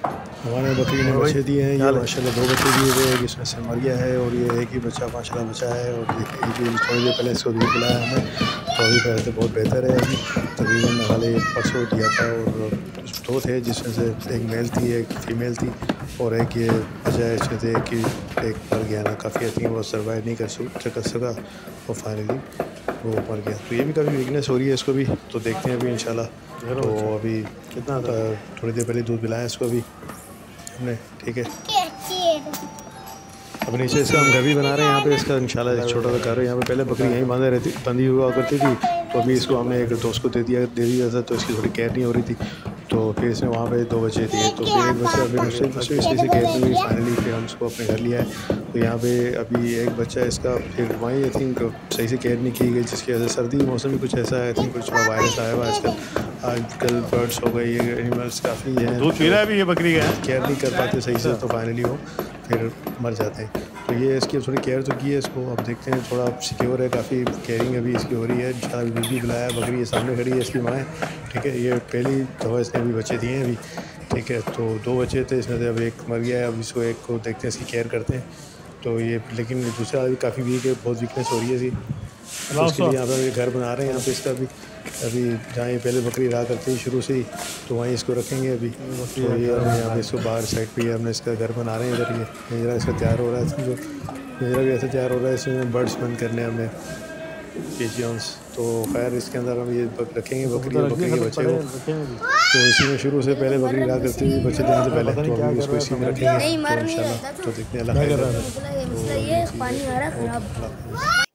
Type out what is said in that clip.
हमारे बकरी ने बच्चे दिए हैं ये माशाल्लाह दो बच्चे दिए हुए हैं जिसमें से मर गया है और ये एक ही बच्चा माशाल्लाह बचा है और ये थोड़ी देर पहले इसको दूध पिलाया हमें तो अभी पहले तो बहुत बेहतर है अभी। तकरीबन हाले परसों दिया था और दो थे जिसमें से एक मेल थी एक फीमेल थी और एक ये बचा है इसमें से एक एक मर गया ना काफ़ी आई थिंक वो सर्वाइव नहीं कर कर सका और फाइनली वो ऊपर गया तो ये भी काफ़ी वीकनेस हो रही है इसको भी तो देखते हैं अभी इंशाल्लाह। तो अभी कितना था? थोड़ी देर पहले दूध पिलाया इसको अभी। हमने ठीक है। अब नीचे इसका हम घर भी बना रहे हैं यहाँ पे इसका इंशाल्लाह छोटा सा घर है। यहाँ पे पहले बकरी यहीं बांधे रहती बंधी हुआ करती थी तो अभी इसको हमने एक दोस्त को दे दिया दे दिया था तो इसकी थोड़ी केयर नहीं हो रही थी। तो फिर इसने वहाँ पे दो बच्चे दिए। तो फिर एक बच्चा फिर उससे उससे इसलिए से केयर नहीं हुई फाइनली फिर हम उसको अपने घर लिया है। तो यहाँ पे अभी एक बच्चा इसका फिर वहीं आई थिंक सही से केयर नहीं की गई जिसकी वजह से सर्दी मौसम भी कुछ ऐसा है आई थिंक कुछ वायरस आया हुआ आजकल। आजकल बर्ड्स हो गई एनिमल्स काफ़ी हैं। है अभी ये बकरी का? केयर नहीं कर पाते सही से तो फाइनली वो फिर मर जाते हैं। तो ये इसकी थोड़ी केयर तो की है इसको। अब देखते हैं, थोड़ा सिक्योर है, काफ़ी केयरिंग अभी इसकी हो रही है। ज़्यादा भी बुलाया बकरी ये सामने खड़ी है इसकी माँ। ठीक है, ये पहली दवा इसने अभी बच्चे दिए हैं अभी। ठीक है तो दो बच्चे थे इसमें से अब एक मर गया है। अब इसको एक को देखते हैं, इसकी केयर करते हैं। तो ये, लेकिन दूसरा काफ़ी वीक है, बहुत वीकनेस हो रही है इसकी। तो उसके लिए यहाँ पर घर बना रहे हैं। यहाँ पे इसका भी अभी जहाँ पहले बकरी रहा करती थी शुरू से ही तो वहीं इसको रखेंगे अभी। तो ये हम यहाँ पे इसको बाहर साइड पे ही हमने इसका घर बना रहे हैं। इधर ये मेजरा इसका तैयार हो रहा है। जो मेजरा भी ऐसा तैयार हो रहा है इसमें बर्ड्स बंद करने हमें पिजियंस तो खैर इसके अंदर हम ये रखेंगे बकरी बकरी के बच्चे को। तो इसी में शुरू से पहले बकरी रहा करती हुई बच्चे देने से पहले। तो अभी इसको इसी में रखेंगे। तो इंशाल्लाह तो देखते हैं अल्लाह है?